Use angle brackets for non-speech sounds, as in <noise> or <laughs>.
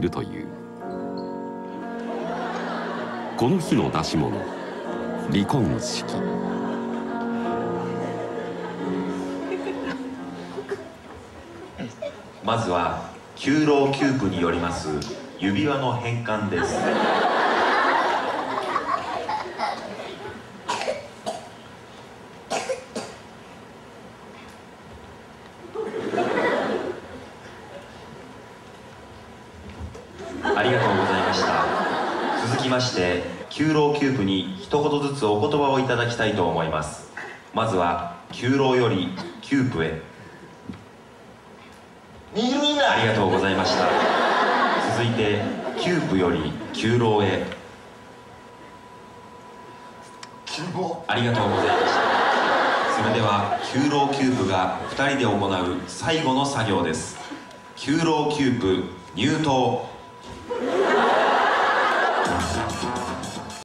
いるという。この日の出し物。離婚式。<laughs> まずは九老九部によります指輪の返還です。ありがとうございました。続きまして九老九部に一言ずつお言葉をいただきたいと思います。まずは九老より九部へ。ありがとうございました。続いて九部より九老へ。ありがとうございました。それでは九老九部が2人で行う最後の作業です。九老九部入刀 Yeah. <laughs>